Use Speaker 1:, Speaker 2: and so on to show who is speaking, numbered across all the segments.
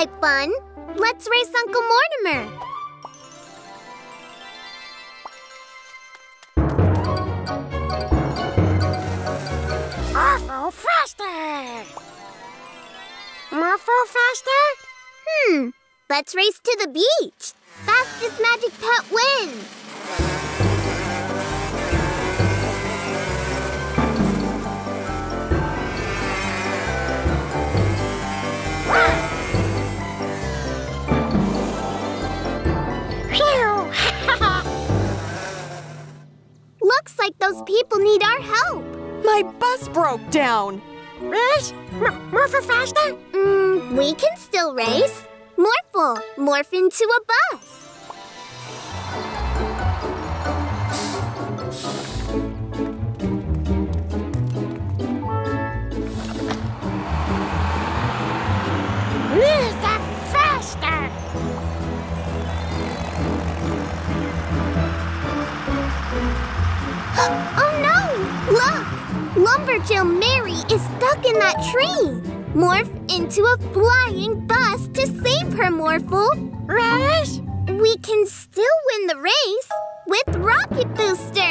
Speaker 1: Like fun. Let's race Uncle Mortimer.
Speaker 2: Morphle faster! Morphle faster?
Speaker 1: Hmm, let's race to the beach. Fastest magic pet wins. Looks like those people need our help.
Speaker 3: My bus broke down.
Speaker 2: Race? M- Morphle faster?
Speaker 1: Mm, we can still race. Morphle, morph into a bus. Oh no! Look! Lumberjill Mary is stuck in that tree. Morph into a flying bus to save her, Morphle.
Speaker 2: Rush!
Speaker 1: We can still win the race with rocket boosters.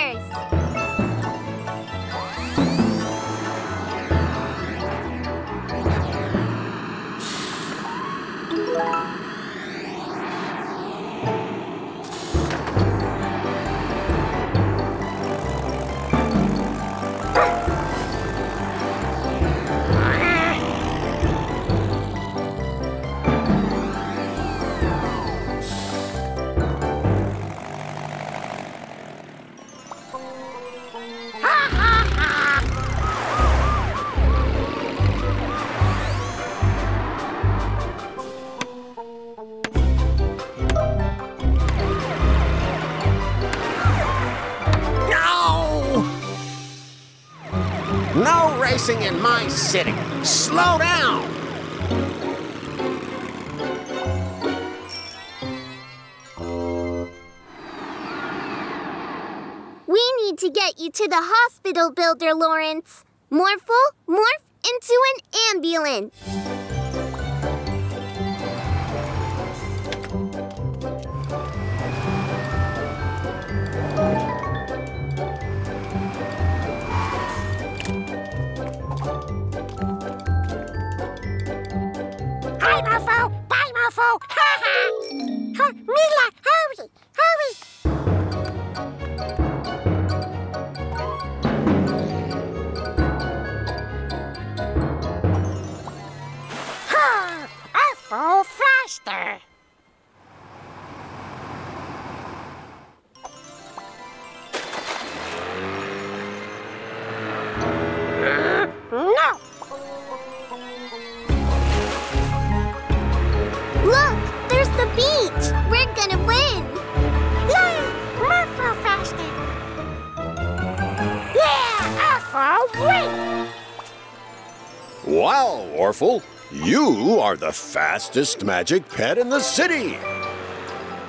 Speaker 4: In my city. Slow down!
Speaker 1: We need to get you to the hospital, Builder Lawrence. Morphle, morph into an ambulance.
Speaker 4: Wow, Orphle, you are the fastest magic pet in the city.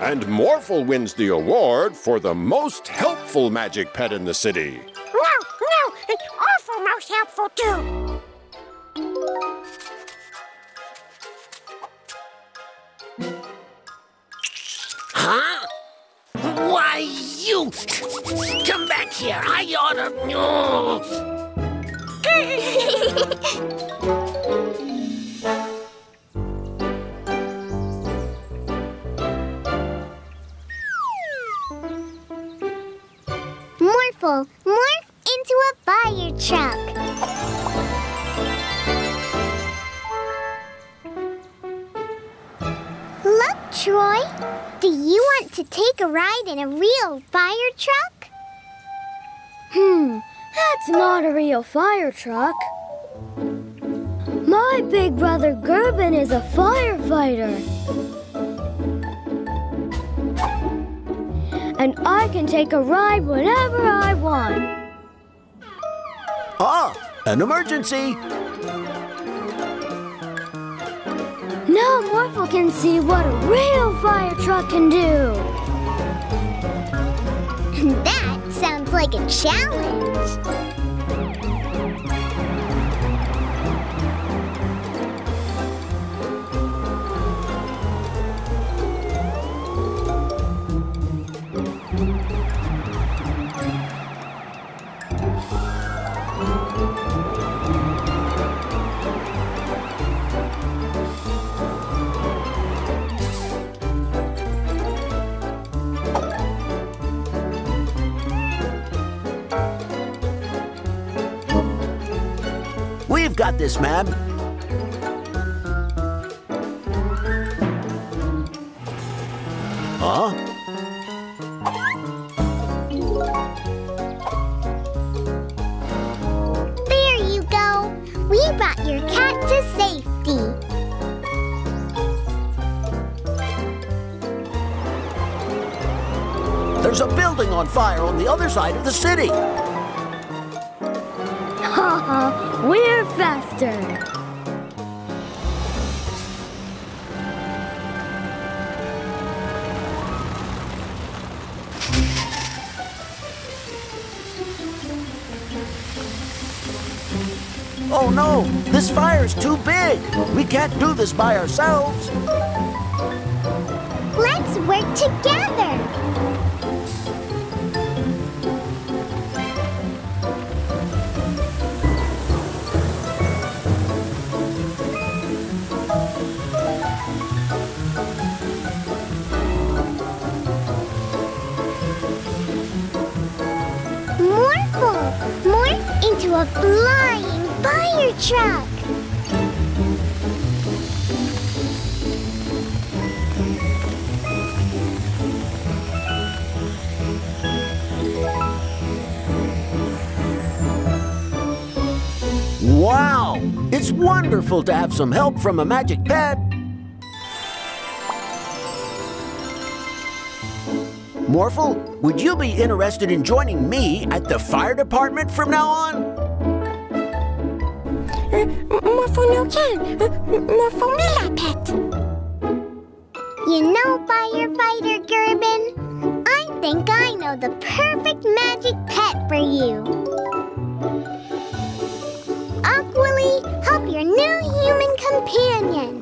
Speaker 4: And Morphle wins the award for the most helpful magic pet in the city.
Speaker 2: No, no, it's awful most helpful too.
Speaker 5: Huh? Why, you! Come back here. I oughta. Oh.
Speaker 1: Morph into a fire truck. Look, Troy. Do you want to take a ride in a real fire truck?
Speaker 6: Hmm, that's not a real fire truck. My big brother Gerben is a firefighter. And I can take a ride whenever I want.
Speaker 4: Ah, an emergency!
Speaker 6: Now Morphle can see what a real fire truck can do.
Speaker 1: And that sounds like a challenge.
Speaker 7: Got this, ma'am. Huh?
Speaker 1: There you go. We brought your cat to safety.
Speaker 7: There's a building on fire on the other side of the city. Can't do this by ourselves.
Speaker 1: Let's work together. Morphle, morph into a flying fire truck.
Speaker 7: Wonderful to have some help from a magic pet. Morphle, would you be interested in joining me at the fire department from now on?
Speaker 2: Uh, Morphle no can. Uh, Morphle Mila pet.
Speaker 1: You know, firefighter Gerben, I think I know the perfect magic pet for you. Aquily, help your new human companion.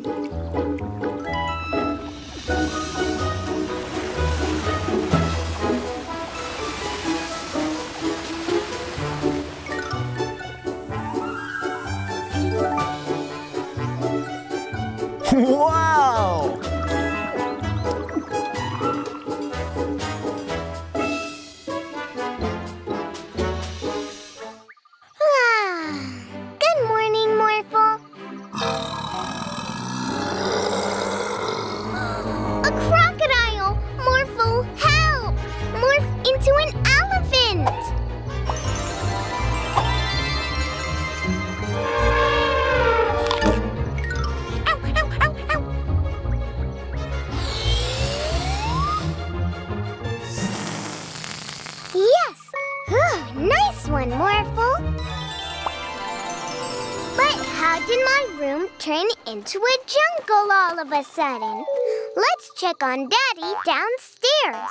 Speaker 1: Check on Daddy downstairs.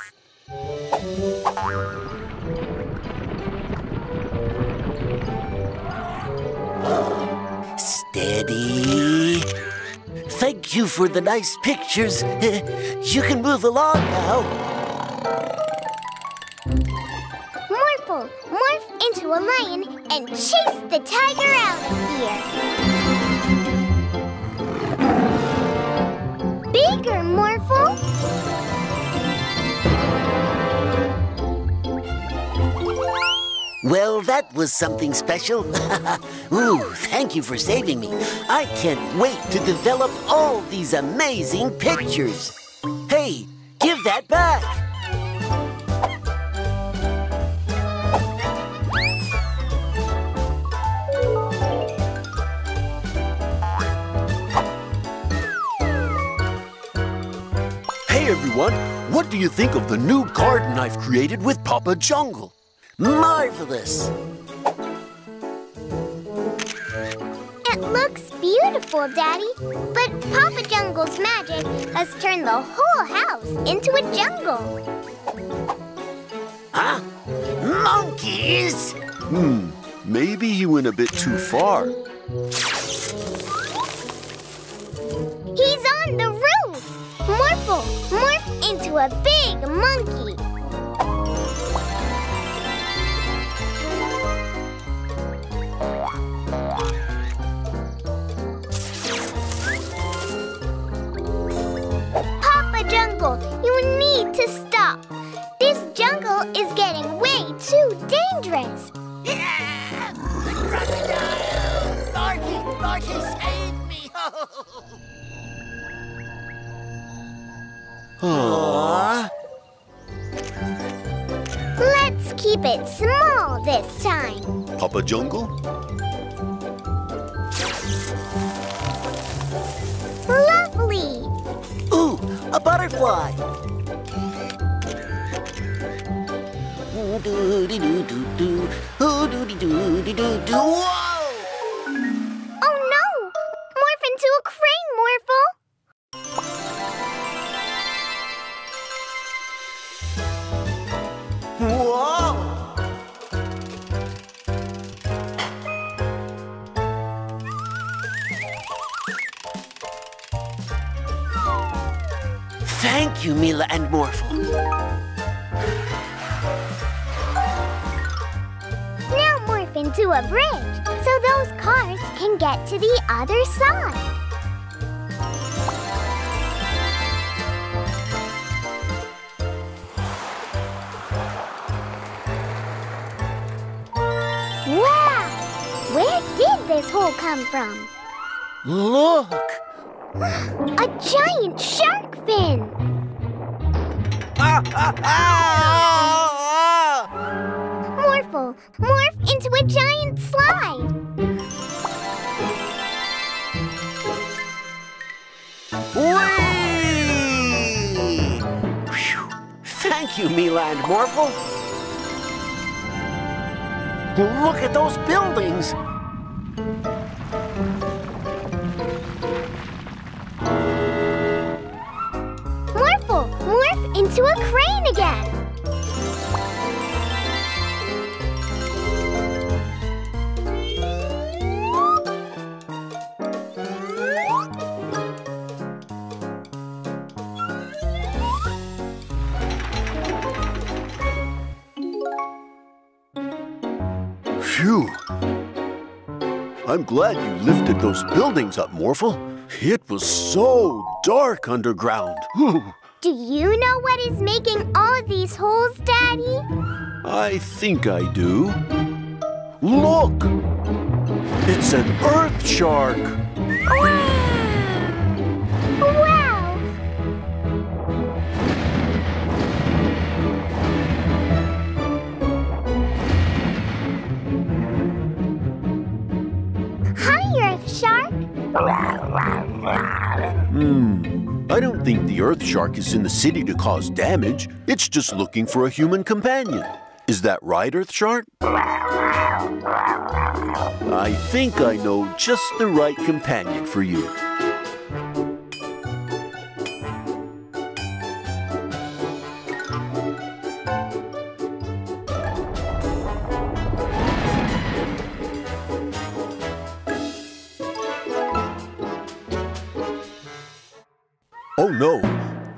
Speaker 7: Steady. Thank you for the nice pictures. You can move along now.
Speaker 1: Morphle, morph into a lion and chase the tiger out of here. Bigger, Morphle.
Speaker 7: Well, that was something special. Ooh, thank you for saving me. I can't wait to develop all these amazing pictures. Hey, give that back.
Speaker 4: Hey everyone, what do you think of the new garden I've created with Papa Jungle?
Speaker 7: Marvelous.
Speaker 1: It looks beautiful, Daddy. But Papa Jungle's magic has turned the whole house into a jungle.
Speaker 7: Huh? Monkeys?
Speaker 4: Hmm, maybe he went a bit too far.
Speaker 1: Morphle, morph into a big monkey. Papa Jungle, you need to stop. This jungle is getting way too dangerous.
Speaker 5: Crocodile! Larky,
Speaker 7: Aww.
Speaker 1: Let's keep it small this time.
Speaker 4: Papa Jungle?
Speaker 1: Lovely!
Speaker 7: Ooh, a butterfly. Whoa!
Speaker 1: Morphle.
Speaker 7: Look at those buildings.
Speaker 4: Glad you lifted those buildings up, Morphle. It was so dark underground.
Speaker 1: Do you know what is making all of these holes, Daddy?
Speaker 4: I think I do. Look! It's an earth shark!
Speaker 1: Wow!
Speaker 4: Hmm. I don't think the earth shark is in the city to cause damage. It's just looking for a human companion. Is that right, Earth Shark? I think I know just the right companion for you.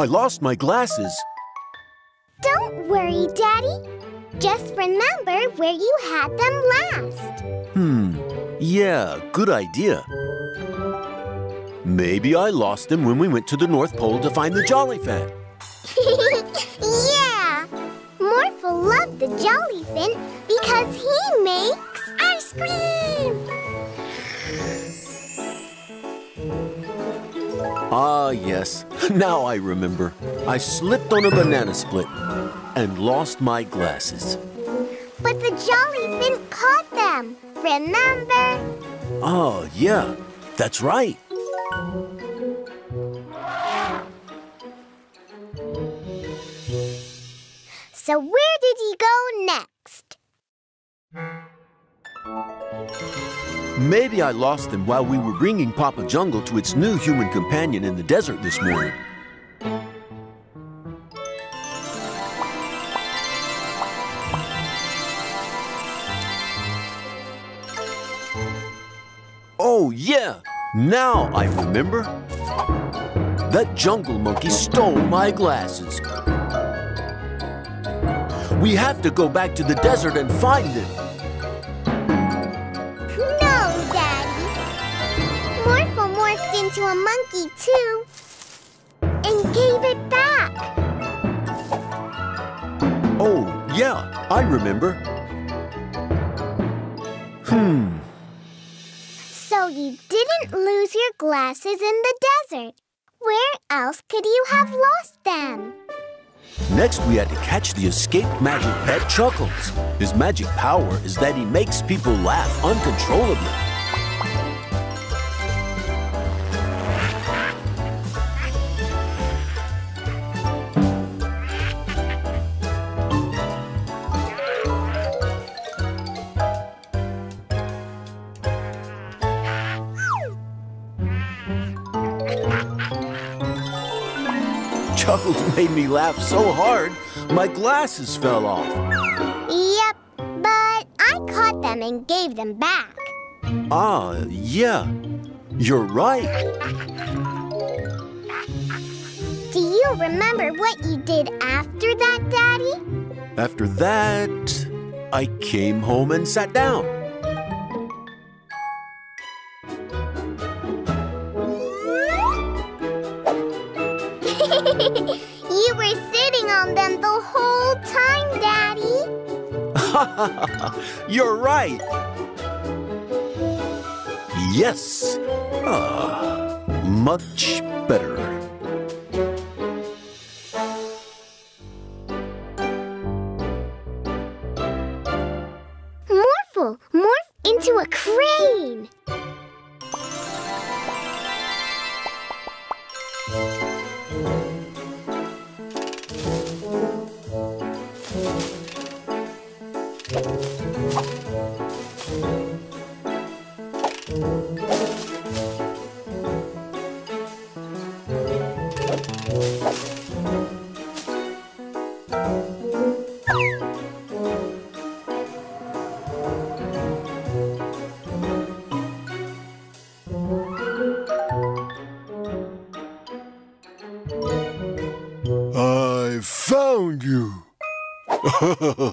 Speaker 4: Lost my glasses.
Speaker 1: Don't worry, Daddy. Just remember where you had them last.
Speaker 4: Hmm, yeah, good idea. Maybe I lost them when we went to the North Pole to find the Jolly Jollyfin.
Speaker 1: yeah! Morphle loved the jellyfin because he makes ice cream!
Speaker 4: Ah, yes. Now I remember. I slipped on a banana split and lost my glasses.
Speaker 1: But the jellyfin caught them, remember?
Speaker 4: Oh, yeah, that's right.
Speaker 1: So where did he go next?
Speaker 4: Maybe I lost them while we were bringing Papa Jungle to its new human companion in the desert this morning. Oh, yeah! Now I remember. That jungle monkey stole my glasses. We have to go back to the desert and find them.
Speaker 1: Into a monkey, too. And gave it back.
Speaker 4: Oh, yeah, I remember. Hmm,
Speaker 1: So you didn't lose your glasses in the desert. Where else could you have lost them?
Speaker 4: Next, we had to catch the escaped magic pet Chuckles. His magic power is that he makes people laugh uncontrollably. Chuckles made me laugh so hard, my glasses fell off.
Speaker 1: Yep, but I caught them and gave them back.
Speaker 4: Ah, yeah. You're right.
Speaker 1: Do you remember what you did after that, Daddy?
Speaker 4: After that, I came home and sat down. You're right. Yes. Ah, much better.
Speaker 1: now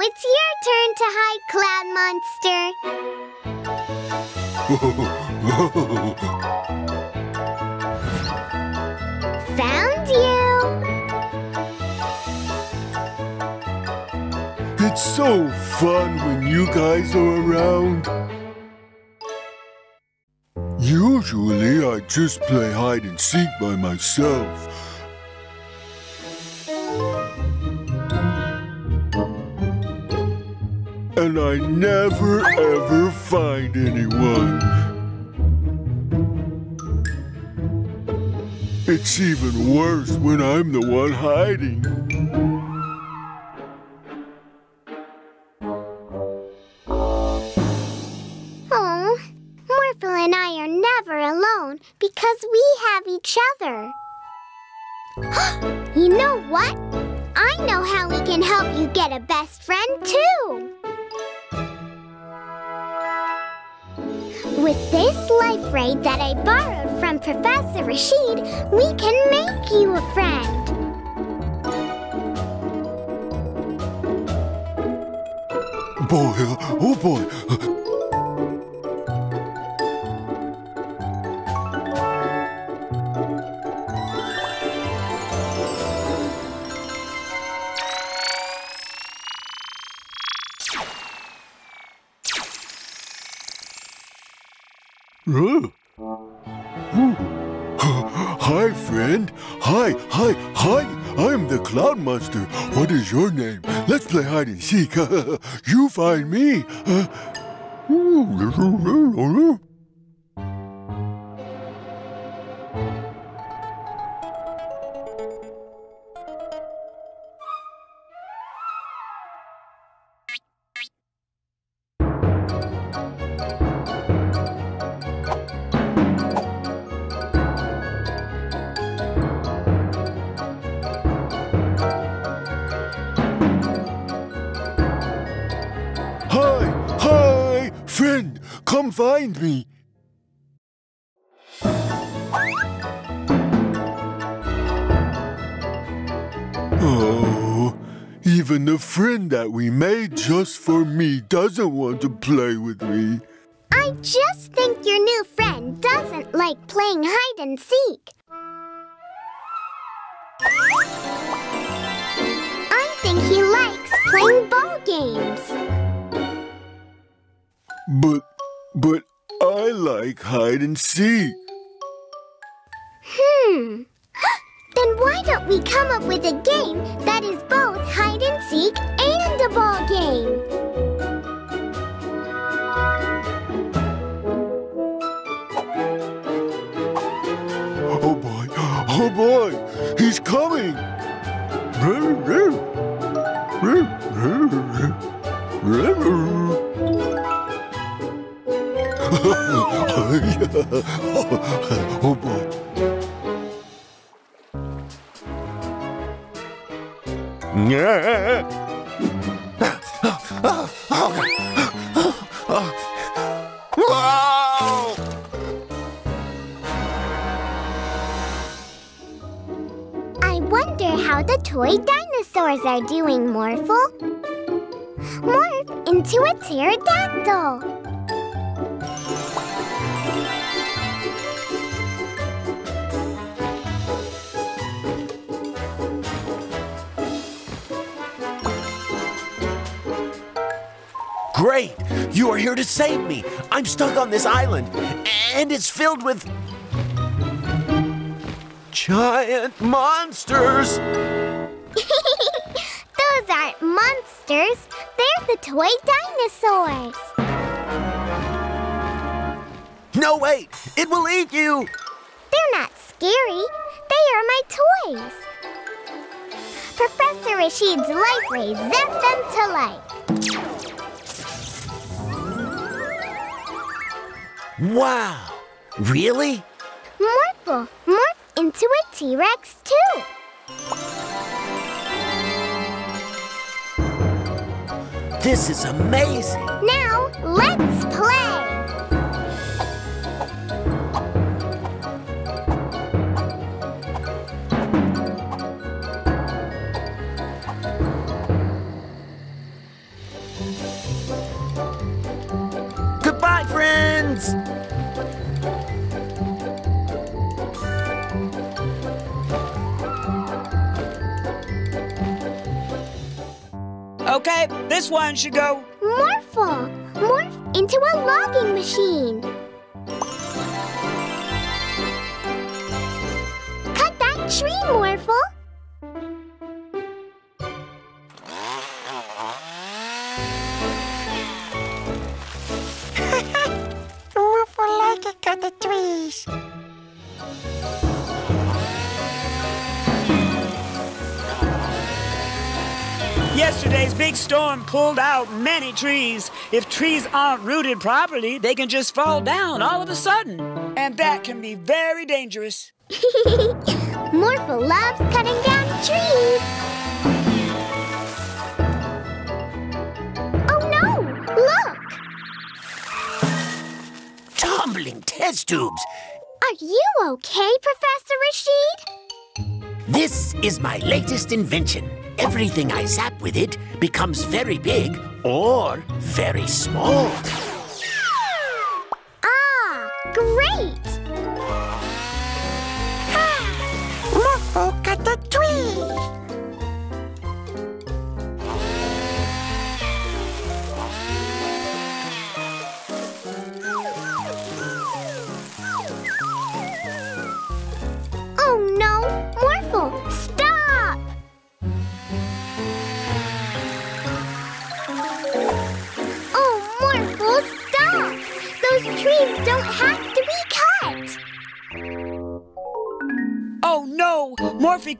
Speaker 1: it's your turn to hide, Cloud Monster. Found you.
Speaker 8: it's so fun when you guys are around. Usually I just play hide and seek by myself. I never ever find anyone. It's even worse when I'm the one hiding.
Speaker 1: Oh, Morphle and I are never alone because we have each other. you know what? I know how we can help you get a best friend too. With this life ray that I borrowed from Professor Rashid, we can make you a friend.
Speaker 8: Boy, oh boy. Hi, friend. Hi, hi, hi. I'm the Cloud Monster. What is your name? Let's play hide and seek. you find me. for me doesn't want to play with me.
Speaker 1: I just think your new friend doesn't like playing hide and seek. I think he likes playing ball games.
Speaker 8: But, but I like hide and seek.
Speaker 1: Hmm. Why don't we come up with a game that is both hide and seek and a ball game?
Speaker 8: Oh boy, oh boy, he's coming. oh boy.
Speaker 1: I wonder how the toy dinosaurs are doing, Morphle. Morph into a pterodactyl.
Speaker 9: Great! You are here to save me. I'm stuck on this island, and it's filled with giant monsters.
Speaker 1: Those aren't monsters. They're the toy dinosaurs.
Speaker 9: No, wait! It will eat you!
Speaker 1: They're not scary. They are my toys. Professor Rashid's life ray zap them to life.
Speaker 9: Wow! Really?
Speaker 1: Morphle, morph into a T-Rex too.
Speaker 9: This is amazing!
Speaker 1: Now, let's
Speaker 10: Okay, this one should go.
Speaker 1: Morphle, morph into a logging machine.
Speaker 10: Pulled out many trees. If trees aren't rooted properly, they can just fall down all of a sudden. And that can be very dangerous.
Speaker 1: Morphle loves cutting down trees. Oh no! Look!
Speaker 7: Tumbling test tubes.
Speaker 1: Are you okay, Professor Rashid?
Speaker 7: This is my latest invention. Everything I zap with it becomes very big or very small.
Speaker 1: Ah, great!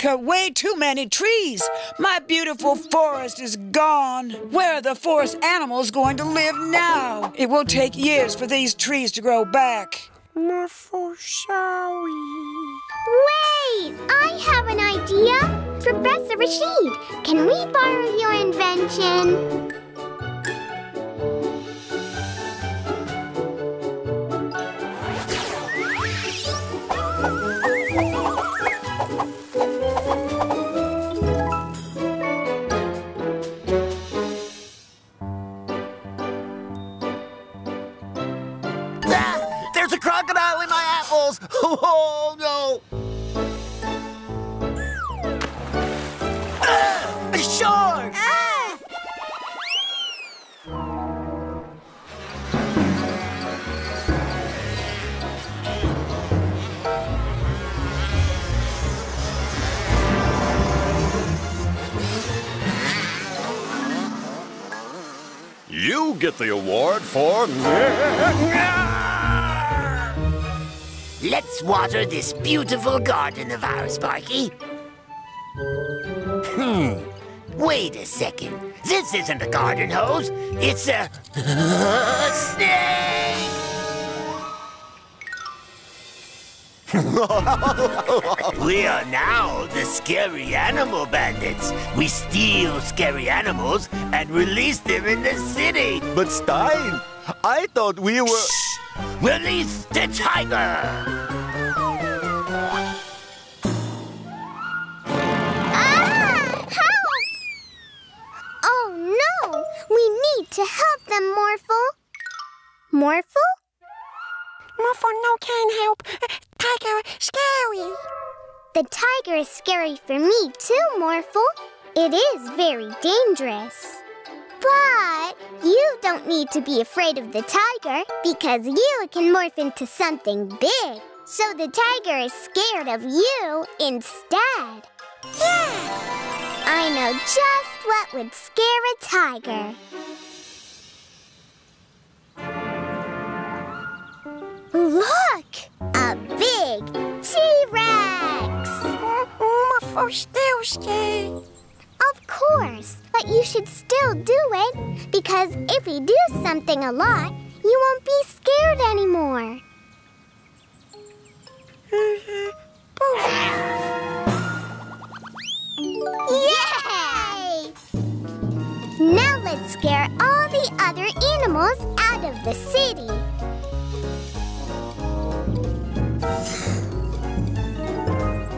Speaker 2: Cut
Speaker 10: way too many trees! My beautiful forest is gone! Where are the forest animals going to live now? It will take years for these trees to grow back.
Speaker 2: Morphle, sorry.
Speaker 1: Wait! I have an idea! Professor Rashid, can we borrow your invention?
Speaker 7: Oh, no! Ah, a shark! Ah.
Speaker 4: You get the award for...
Speaker 7: Let's water this beautiful garden of ours, Sparky. Hmm. Wait a second. This isn't a garden hose. It's a snake! we are now the scary animal bandits. We steal scary animals and release them in the city.
Speaker 9: But Stein, I thought we were...
Speaker 7: Shh! Release the tiger!
Speaker 1: Ah! Help! Oh no! We need to help them, Morphle. Morphle?
Speaker 2: Morphle no can help. Tiger scary.
Speaker 1: The tiger is scary for me too, Morphle. It is very dangerous. But you don't need to be afraid of the tiger because you can morph into something big. So the tiger is scared of you instead.
Speaker 2: Yeah.
Speaker 1: I know just what would scare a tiger. Look! A big T-Rex!
Speaker 2: Oh, Morphle still scared.
Speaker 1: Of course, but you should still do it because if we do something a lot, you won't be scared anymore. Yay! Now let's scare all the other animals out of the city.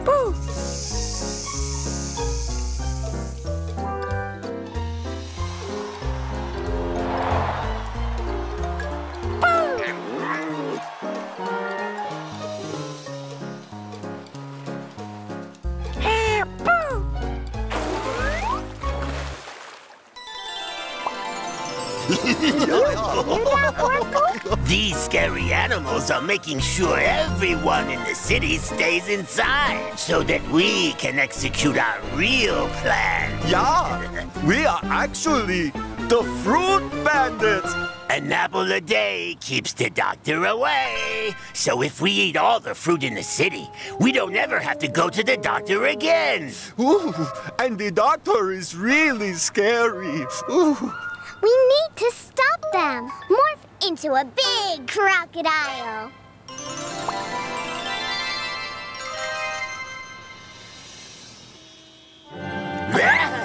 Speaker 2: Ah,
Speaker 7: These scary animals are making sure everyone in the city stays inside so that we can execute our real plan.
Speaker 9: Yeah, we are actually the Fruit Bandits.
Speaker 7: An apple a day keeps the doctor away. So if we eat all the fruit in the city, we don't ever have to go to the doctor again.
Speaker 9: Ooh, and the doctor is really scary. Ooh.
Speaker 1: We need to stop them. Morph into a big crocodile.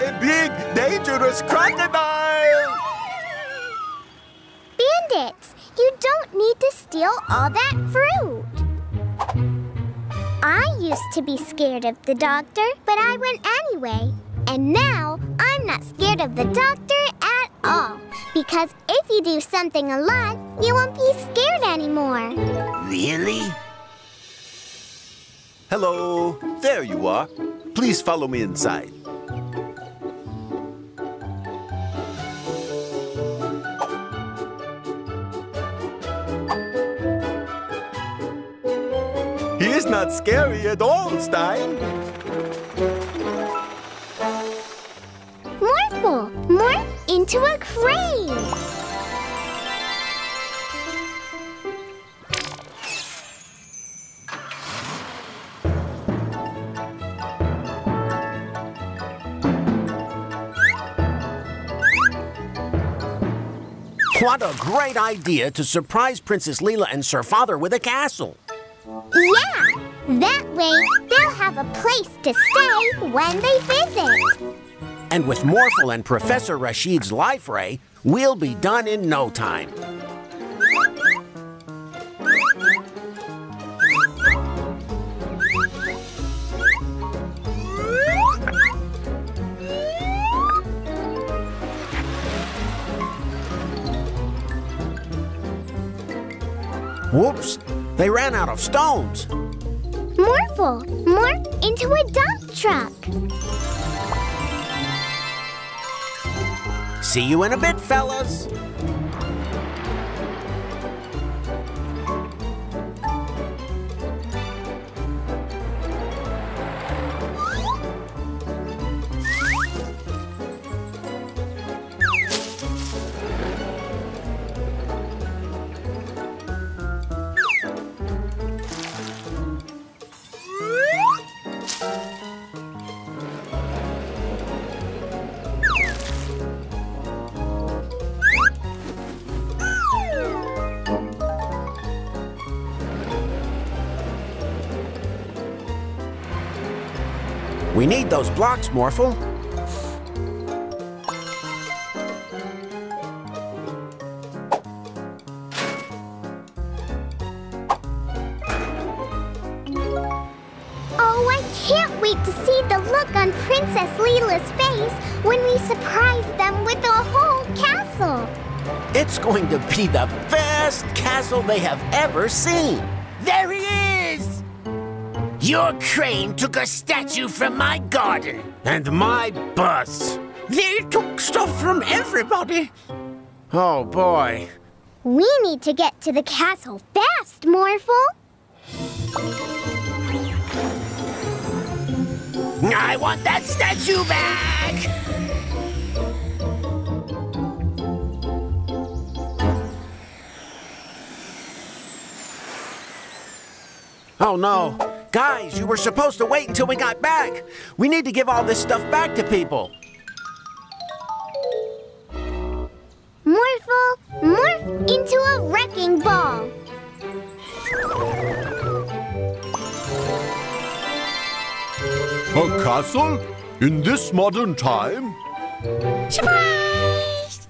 Speaker 9: A big, dangerous crocodile!
Speaker 1: Bandits, you don't need to steal all that fruit. I used to be scared of the doctor, but I went anyway. And now I'm not scared of the doctor at all. Because if you do something a lot, you won't be scared anymore.
Speaker 7: Really?
Speaker 9: Hello, there you are. Please follow me inside. He is not scary at all, Stein.
Speaker 1: Morphle, morph into a crane.
Speaker 11: What a great idea to surprise Princess Leela and Sir Father with a castle.
Speaker 1: Yeah, that way they'll have a place to stay when they visit.
Speaker 11: And with Morphle and Professor Rashid's life ray, we'll be done in no time. Whoops, they ran out of stones.
Speaker 1: Morphle, morph into a dump truck.
Speaker 11: See you in a bit, fellas.
Speaker 7: Those blocks, Morphle.
Speaker 1: Oh, I can't wait to see the look on Princess Leela's face when we surprise them with a whole castle.
Speaker 7: It's going to be the best castle they have ever seen.
Speaker 12: There he is! Your crane took a statue from my garden.
Speaker 7: And my bus.
Speaker 12: They took stuff from everybody.
Speaker 7: Oh boy.
Speaker 1: We need to get to the castle fast, Morphle.
Speaker 12: I want that statue back!
Speaker 7: Oh no. Guys, you were supposed to wait until we got back. We need to give all this stuff back to people.
Speaker 1: Morphle, morph into a wrecking ball.
Speaker 4: A castle? In this modern time?
Speaker 1: Surprise!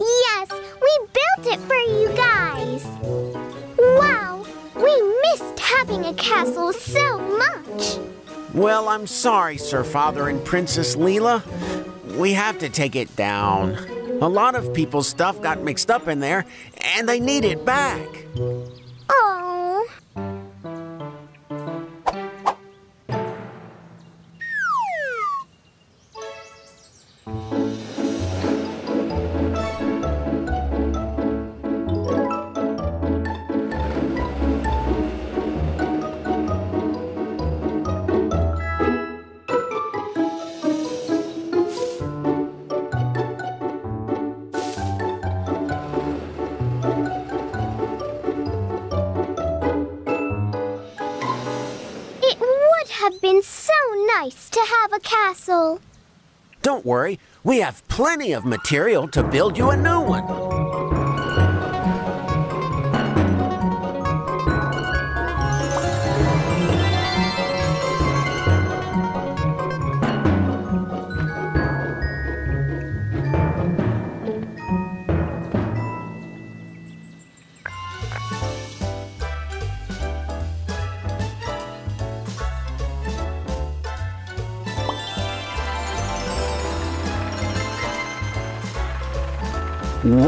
Speaker 1: Yes, we built it for you guys. Wow, we missed having a castle so much.
Speaker 7: Well, I'm sorry, Sir Father and Princess Leela. We have to take it down. A lot of people's stuff got mixed up in there, and they need it back.
Speaker 1: Oh.
Speaker 7: Worry, we have plenty of material to build you a new one.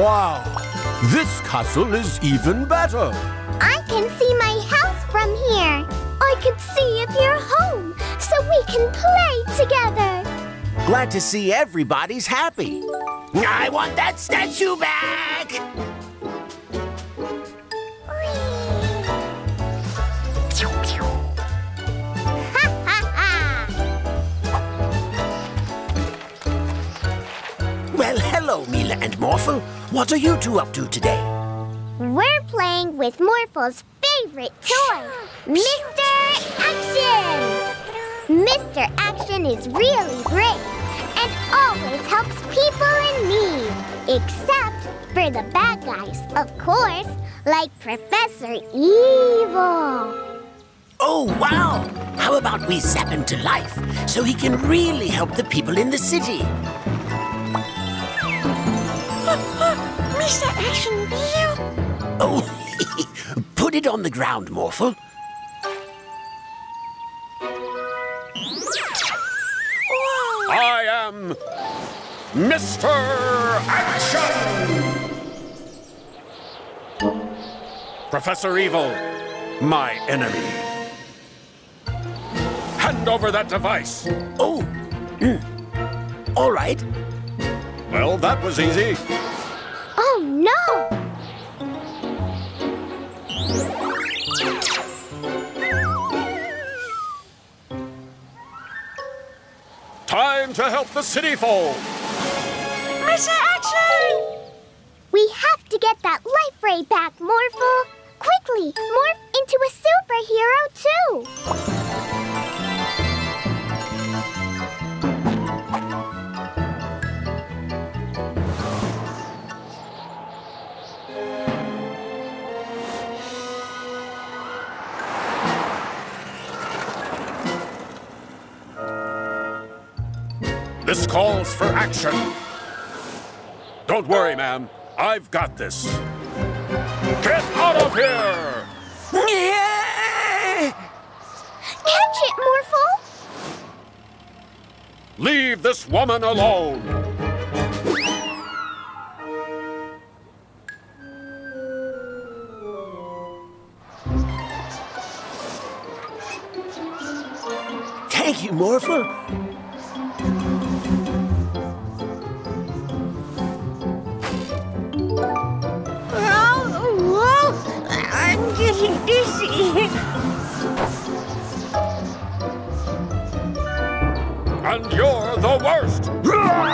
Speaker 4: Wow! This castle is even better.
Speaker 1: I can see my house from here. I could see if you're home, so we can play together.
Speaker 7: Glad to see everybody's happy.
Speaker 12: I want that statue back!
Speaker 1: Ha ha ha!
Speaker 12: Well, hello, Mila and Morphle. What are you two up to today?
Speaker 1: We're playing with Morphle's favorite toy, Mr. Action! Mr. Action is really great and always helps people in need, except for the bad guys, of course, like Professor Evil.
Speaker 12: Oh, wow! How about we zap him to life so he can really help the people in the city?
Speaker 2: Mr. Action Bear?
Speaker 12: Oh, put it on the ground, Morphle.
Speaker 11: I am Mr. Action! Professor Evil, my enemy. Hand over that device.
Speaker 12: Oh, mm. all right.
Speaker 11: Well, that was easy. Time to help the city fall.
Speaker 2: Mr. Action!
Speaker 1: We have to get that life ray back, Morphle. Quickly, morph into a superhero too.
Speaker 11: Calls for action. Don't worry, ma'am. I've got this. Get out of here!
Speaker 1: Catch it, Morphle!
Speaker 11: Leave this woman alone!
Speaker 7: Thank you, Morphle.
Speaker 11: And you're the worst! no!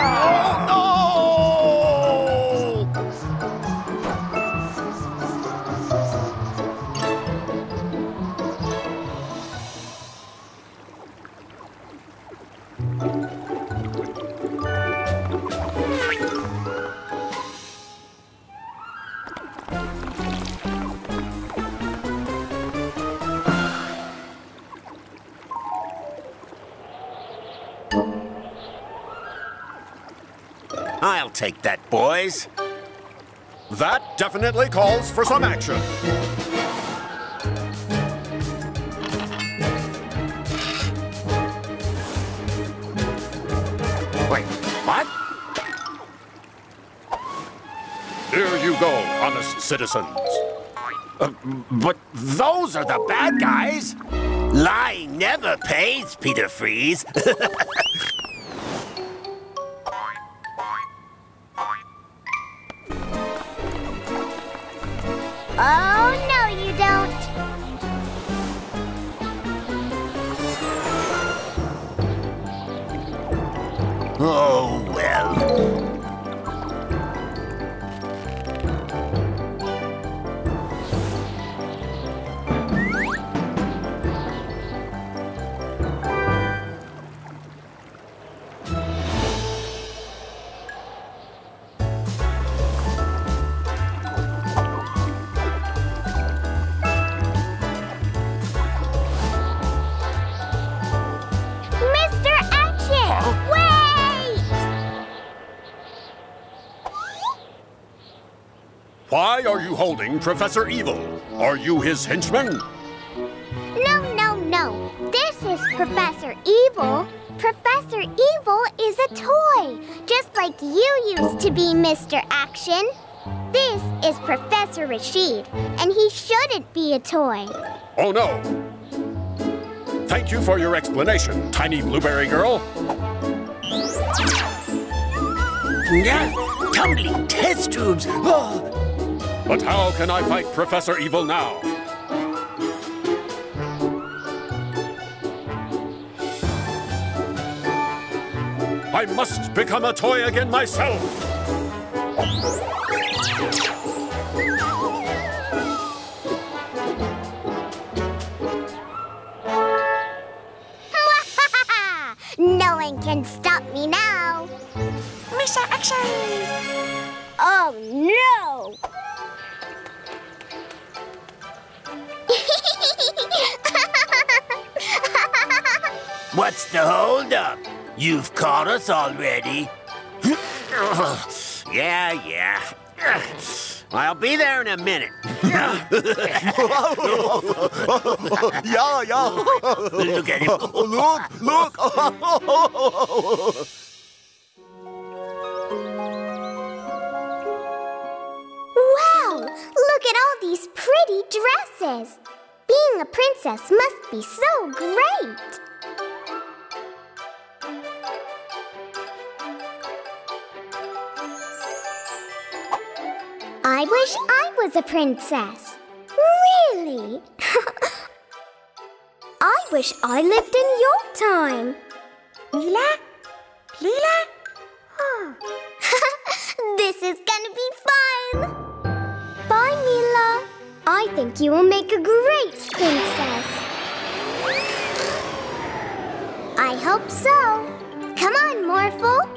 Speaker 13: I'll take that, boys.
Speaker 11: That definitely calls for some action.
Speaker 13: Wait, what?
Speaker 11: Here you go, honest citizens.
Speaker 13: Uh, but those are the bad guys.
Speaker 7: Lying never pays, Peter Freeze.
Speaker 11: holding Professor Evil? Are you his henchman?
Speaker 1: No, no, no. This is Professor Evil. Professor Evil is a toy, just like you used to be, Mr. Action. This is Professor Rashid, and he shouldn't be a toy.
Speaker 11: Oh no. Thank you for your explanation, tiny blueberry girl.
Speaker 7: Yeah, tumbling test tubes. Oh,
Speaker 11: But how can I fight Professor Evil now? I must become a toy again myself.
Speaker 7: What's the holdup? You've caught us already.
Speaker 13: Yeah, yeah. I'll be there in a minute.
Speaker 4: yeah, yeah.
Speaker 7: Look at him.
Speaker 4: look, look.
Speaker 1: Wow! Look at all these pretty dresses. Being a princess must be so great. I wish I was a princess. Really? I wish I lived in your time.
Speaker 2: Lila? Lila? Oh.
Speaker 1: this is gonna be fun. Bye, Mila. I think you will make a great princess. I hope so. Come on, Morphle.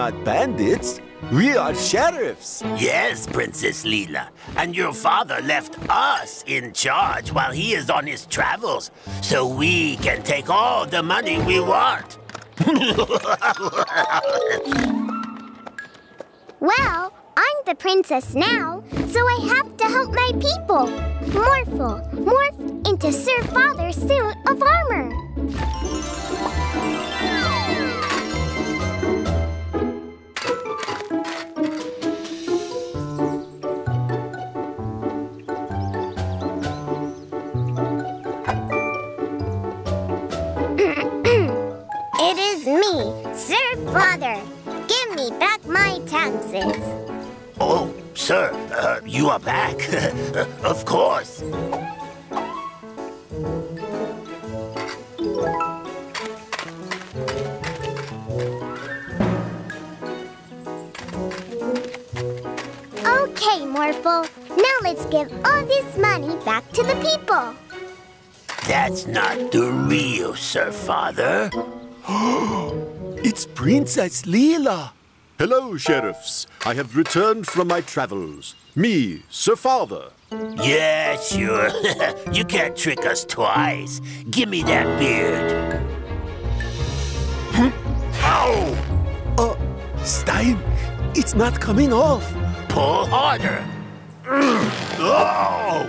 Speaker 9: Not bandits. We are sheriffs.
Speaker 7: Yes, Princess Leela. And your father left us in charge while he is on his travels, so we can take all the money we want.
Speaker 1: Well, I'm the princess now, so I have to help my people. Morphle, morph into Sir Father's suit of armor. Father. Give me back my taxes.
Speaker 7: Oh, sir, uh, you are back. of course.
Speaker 1: Okay, Morphle. Now let's give all this money back to the people.
Speaker 7: That's not the real Sir Father.
Speaker 9: It's Princess Leela.
Speaker 4: Hello, sheriffs. I have returned from my travels. Me, Sir Father.
Speaker 7: Yeah, sure. you can't trick us twice. Give me that beard. Ow!
Speaker 9: Uh, Stein, it's not coming off.
Speaker 7: Pull harder.
Speaker 4: Oh!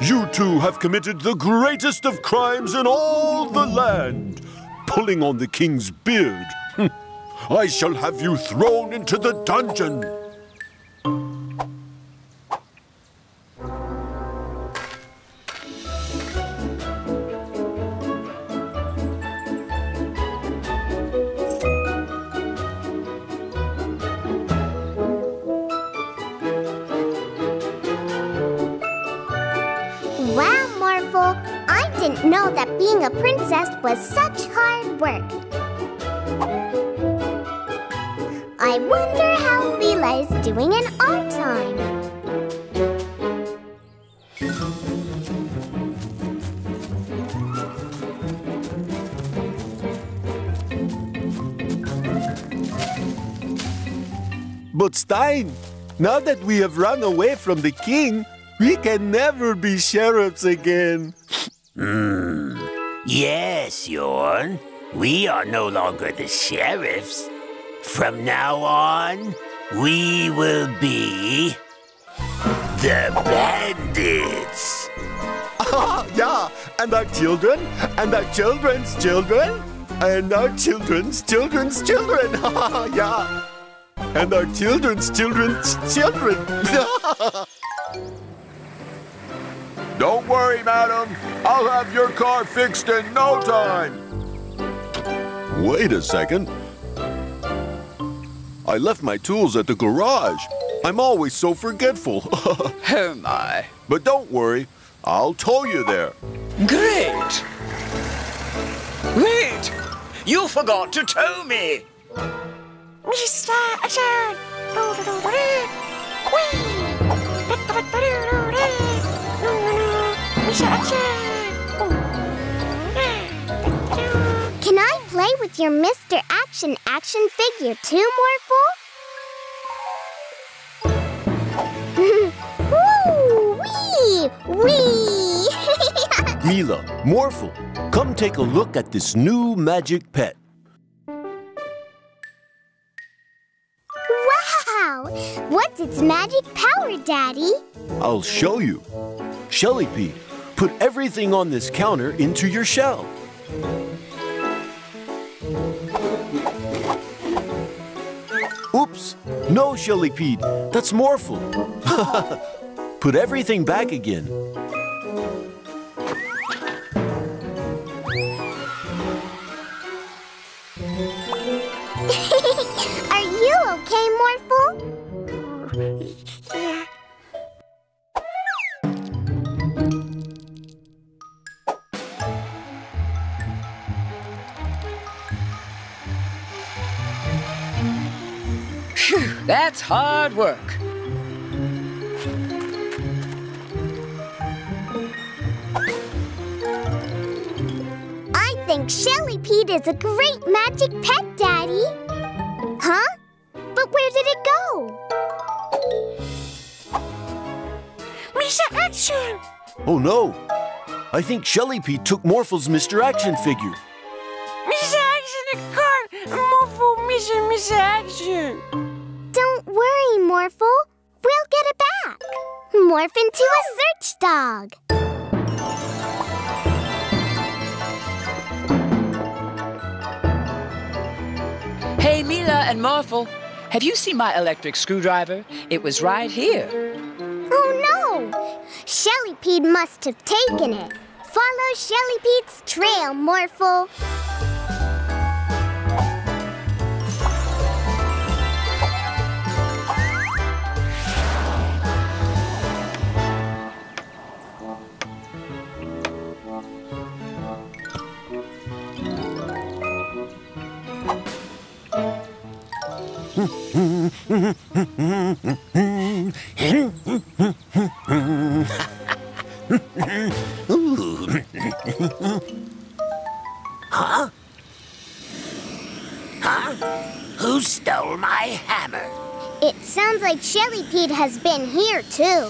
Speaker 4: You two have committed the greatest of crimes in all the land. Pulling on the king's beard. I shall have you thrown into the dungeon.
Speaker 1: Wow, Morphle. I didn't know that being a princess was such work. I wonder how Leela is doing in our time.
Speaker 9: But Stein, now that we have run away from the king, we can never be sheriffs again.
Speaker 7: Hmm. Yes, Yorn. We are no longer the sheriffs. From now on, we will be the bandits.
Speaker 9: Ah, yeah, and our children, and our children's children, and our children's children's children. Ah, yeah. And our children's children's children.
Speaker 4: Don't worry, madam. I'll have your car fixed in no time. Wait a second. I left my tools at the garage. I'm always so forgetful.
Speaker 10: Oh my.
Speaker 4: but don't worry, I'll tow you there.
Speaker 10: Great! Wait! You forgot to tow me!
Speaker 2: Mr. Ashad. Mr.
Speaker 1: Can with your Mr. Action action figure too, Morphle? Woo! Wee! Wee!
Speaker 9: Mila, Morphle, come take a look at this new magic pet.
Speaker 1: wow! What's its magic power, Daddy?
Speaker 9: I'll show you. Shelly Pete, put everything on this counter into your shell. Oops, no, Shelly Pete, that's Morphle. put everything back again.
Speaker 1: Are you okay, Morphle?
Speaker 10: Phew, that's hard work.
Speaker 1: I think Shelly Pete is a great magic pet, Daddy. Huh? But where did it go?
Speaker 2: Mr. Action!
Speaker 4: Oh no! I think Shelly Pete took Morphle's Mr. Action figure.
Speaker 2: Mr. Action, a car! Morphle, Mr. Mr. Action!
Speaker 1: Morphle. We'll get it back. Morph into a search dog.
Speaker 10: Hey, Mila and Morphle, have you seen my electric screwdriver? It was right here.
Speaker 1: Oh no! Shelly Pete must have taken it. Follow Shelly Pete's trail, Morphle.
Speaker 7: Huh? Huh? Who stole my hammer?
Speaker 1: It sounds like Shelly Pete has been here too.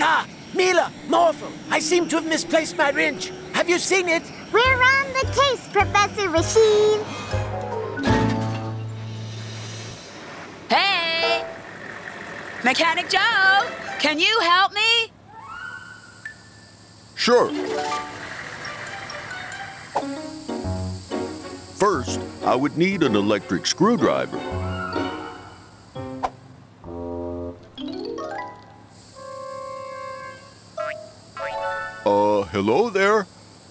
Speaker 7: Ah, Mila, Morphle, I seem to have misplaced my wrench. Have you seen it?
Speaker 1: We're on the case, Professor Rashid.
Speaker 10: Mechanic Joe, can you help me?
Speaker 4: Sure. First, I would need an electric screwdriver. Uh, hello there.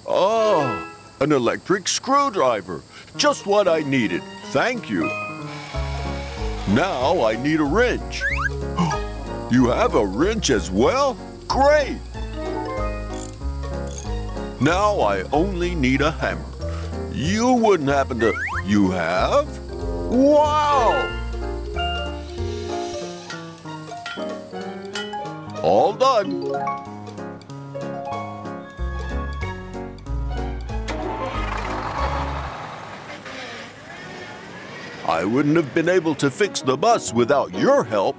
Speaker 4: Oh, an electric screwdriver. Just what I needed. Thank you. Now I need a wrench. You have a wrench as well? Great! Now I only need a hammer. You wouldn't happen to... You have? Wow! All done. I wouldn't have been able to fix the bus without your help.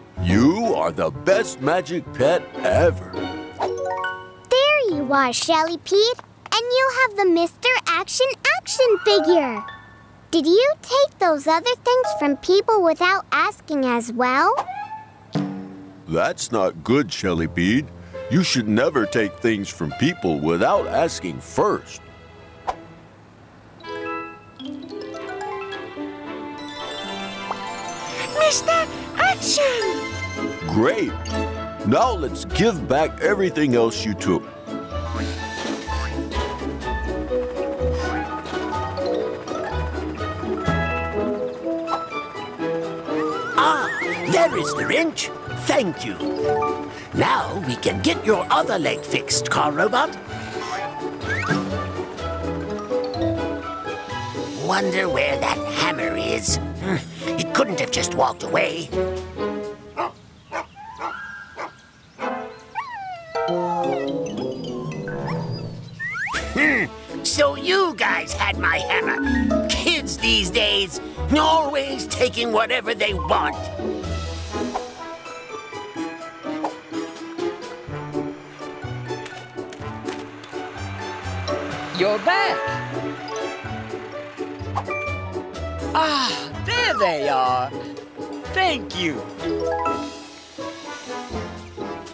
Speaker 4: You are the best magic pet ever.
Speaker 1: There you are, Shelly Pete. And you have the Mr. Action action figure. Did you take those other things from people without asking as well?
Speaker 4: That's not good, Shelly Pete. You should never take things from people without asking first.
Speaker 2: Mr. Action!
Speaker 4: Great. Now let's give back everything else you took.
Speaker 7: Ah, there is the wrench. Thank you. Now we can get your other leg fixed, car robot. Wonder where that hammer is. Hmm, It couldn't have just walked away. You guys had my hammer. Kids these days, always taking whatever they want.
Speaker 10: You're back. Ah, there they are. Thank you.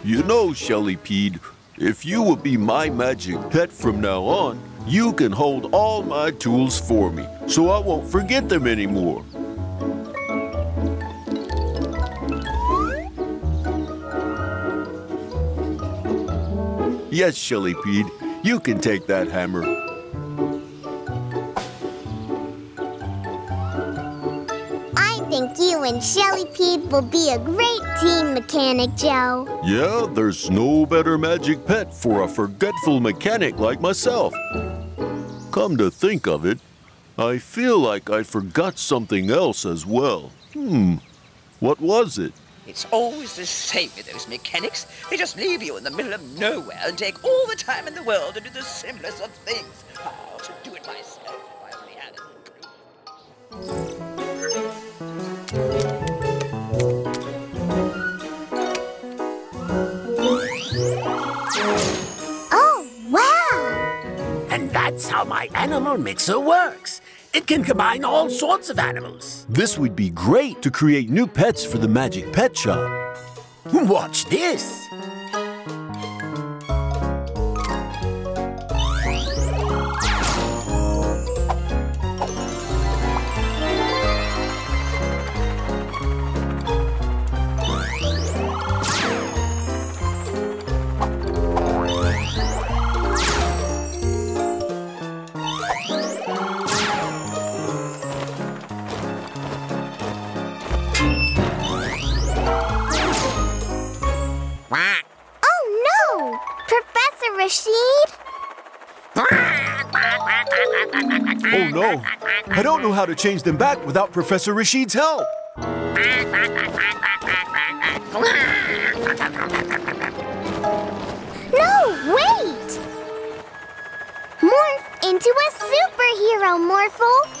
Speaker 4: You know, Shelly Pete, if you will be my magic pet from now on, you can hold all my tools for me, so I won't forget them anymore. Yes, Shelly Pete, you can take that hammer.
Speaker 1: Will be a great team, Mechanic Joe.
Speaker 4: Yeah, there's no better magic pet for a forgetful mechanic like myself. Come to think of it, I feel like I forgot something else as well. Hmm, what was it?
Speaker 10: It's always the same with those mechanics. They just leave you in the middle of nowhere and take all the time in the world to do the simplest of things. How to do it myself if I only had
Speaker 1: Oh,
Speaker 7: that's how my animal mixer works. It can combine all sorts of animals.
Speaker 4: This would be great to create new pets for the Magic Pet Shop.
Speaker 7: Watch this.
Speaker 1: Rashid?
Speaker 9: Oh no, I don't know how to change them back without Professor Rashid's help.
Speaker 1: No, wait! Morph into a superhero, Morphle!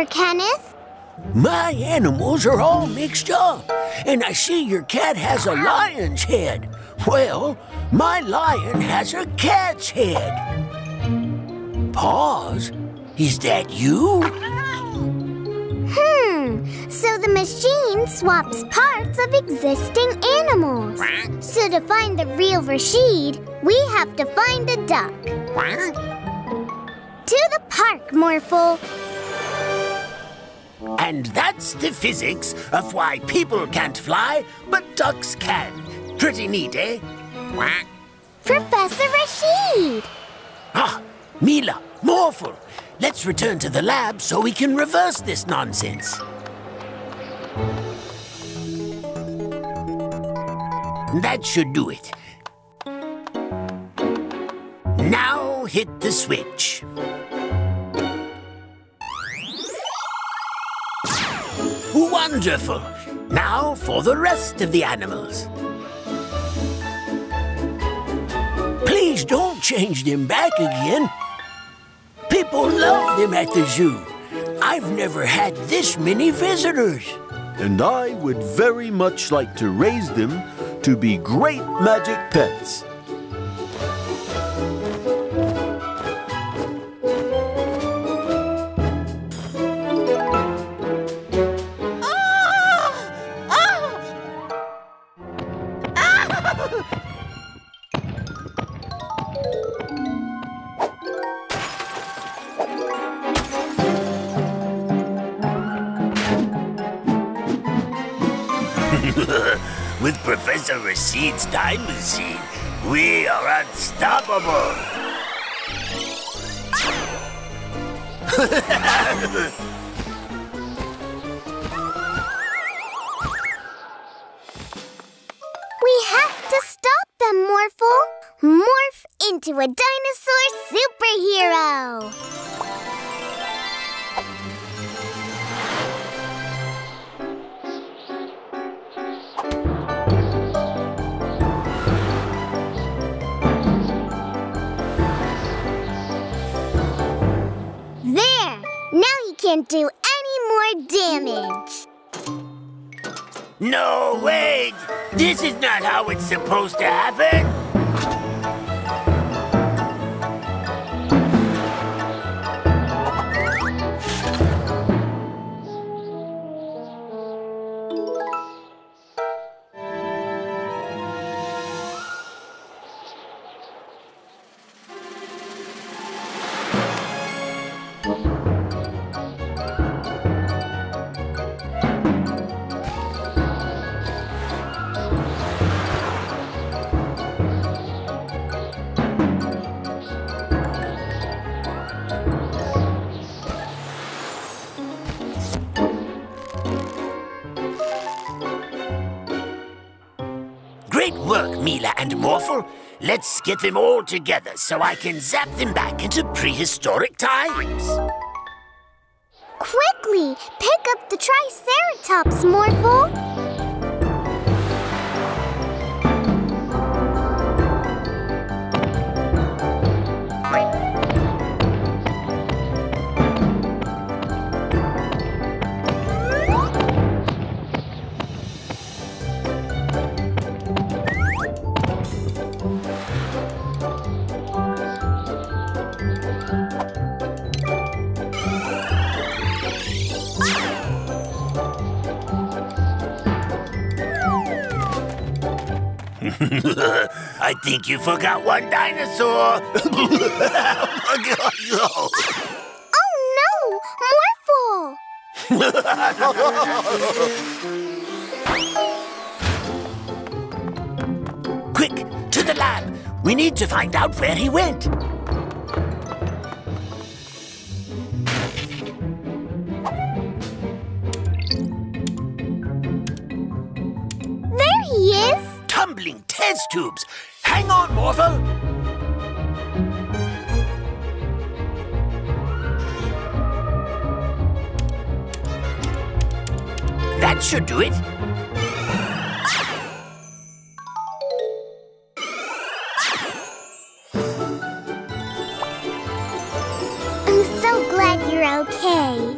Speaker 1: Zookeeper Kenneth?
Speaker 7: My animals are all mixed up, and I see your cat has a lion's head. Well, my lion has a cat's head. Paws? Is that you?
Speaker 1: Hmm, so the machine swaps parts of existing animals. So to find the real Rashid, we have to find a duck. To the park, Morphle.
Speaker 7: And that's the physics of why people can't fly, but ducks can. Pretty neat, eh? Quack.
Speaker 1: Professor Rashid!
Speaker 7: Ah, Mila, Morphle, let's return to the lab so we can reverse this nonsense. That should do it. Now hit the switch. Wonderful. Now for the rest of the animals. Please don't change them back again. People love them at the zoo. I've never had this many visitors.
Speaker 4: And I would very much like to raise them to be great magic pets.
Speaker 7: Time machine, we are unstoppable. This is not how it's supposed to happen! Great work, Mila and Morphle. Let's get them all together so I can zap them back into prehistoric times.
Speaker 1: Quickly, pick up the Triceratops, Morphle.
Speaker 7: I think you forgot one dinosaur.
Speaker 1: Oh no, Morphle!
Speaker 7: Quick, to the lab. We need to find out where he went. Test tubes. Hang on, Morphle. That should do it.
Speaker 1: I'm so glad you're okay.